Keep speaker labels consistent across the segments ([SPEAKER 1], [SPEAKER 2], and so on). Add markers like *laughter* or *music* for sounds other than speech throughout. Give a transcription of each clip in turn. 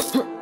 [SPEAKER 1] Huh? *laughs*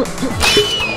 [SPEAKER 1] Huh, huh, huh.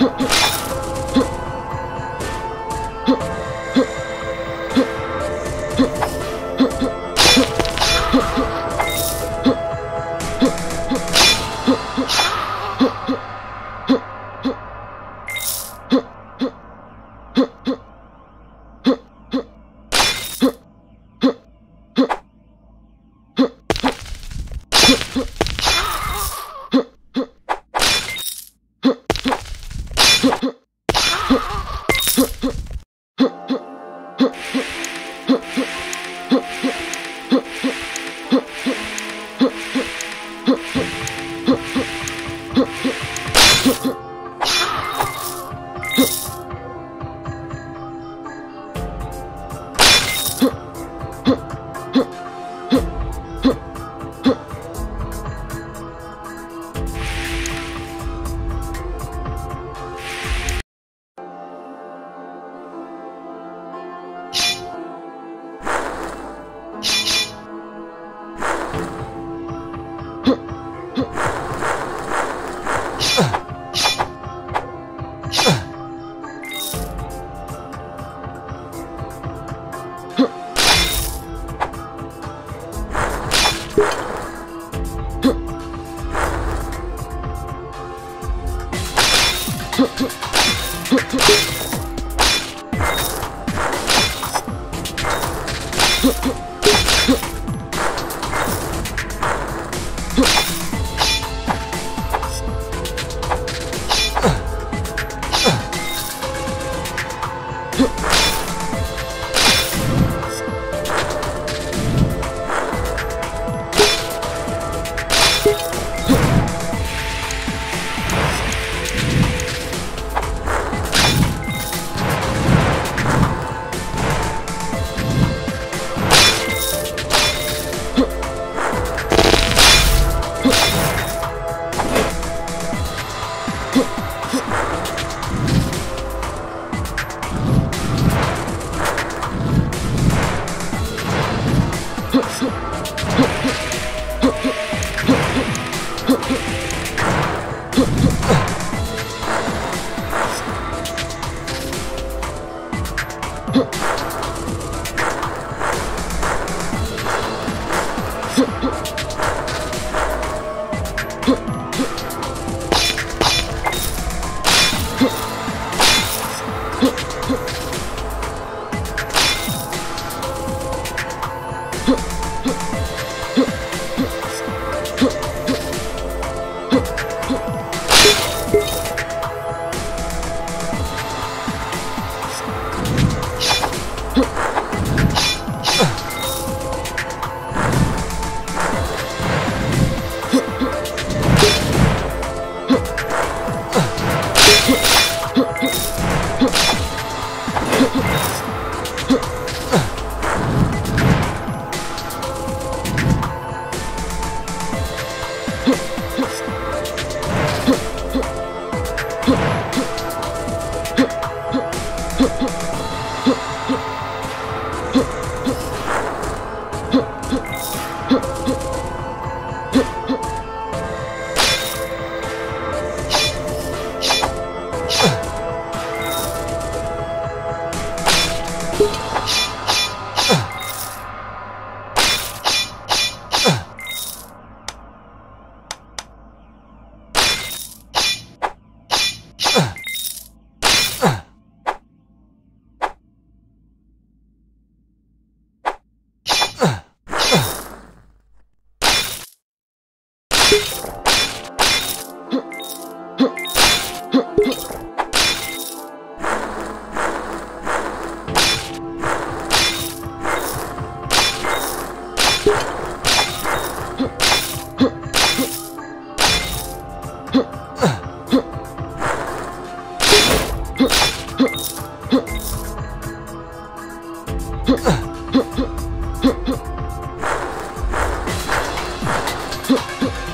[SPEAKER 1] Huh, huh. Huh? *laughs* Huh? *laughs* よし。呃呃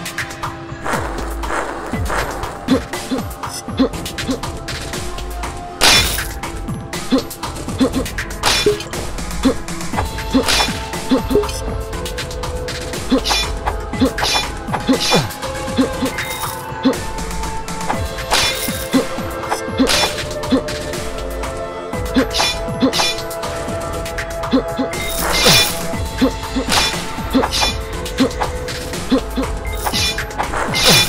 [SPEAKER 1] Yeah.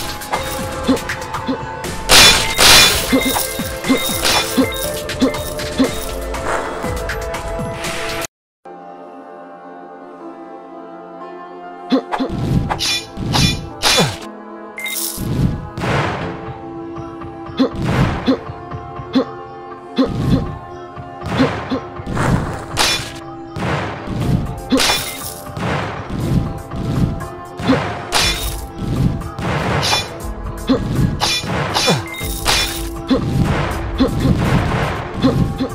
[SPEAKER 1] Huh.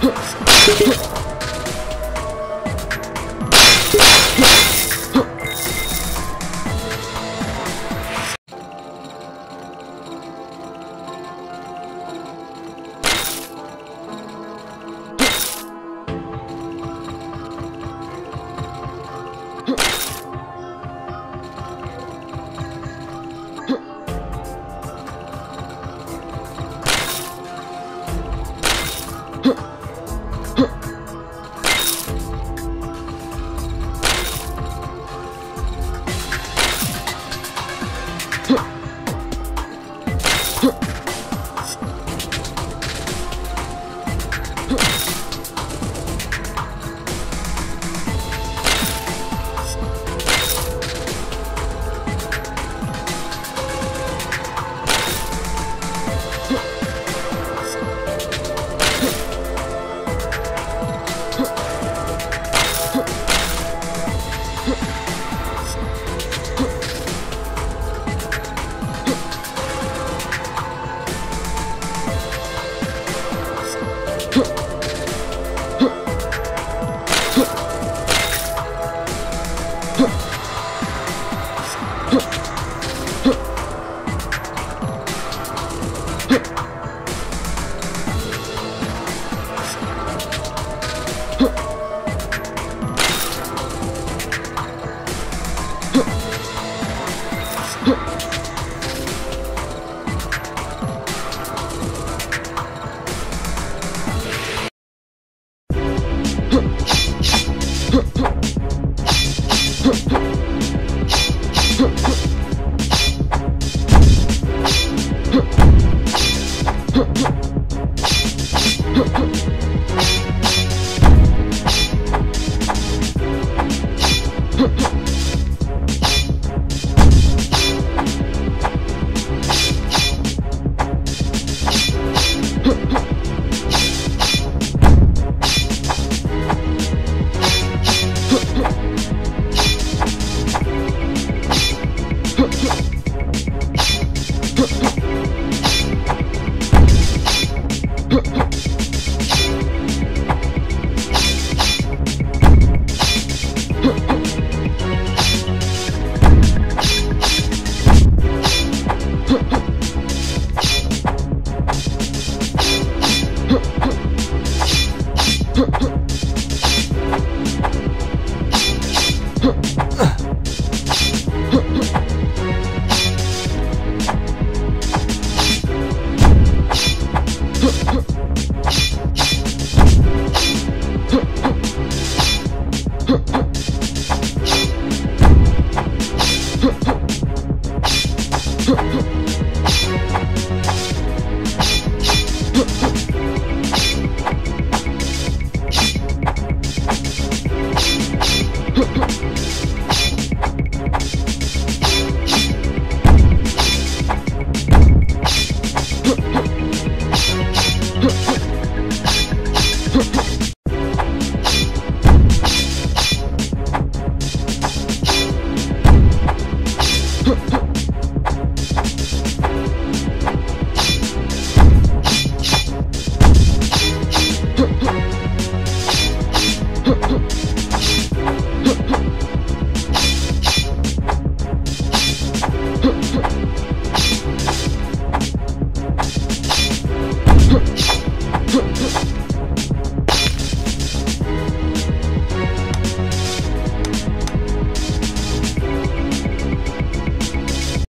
[SPEAKER 1] フフフフ。哼。Huh, *laughs* huh. Huh, huh.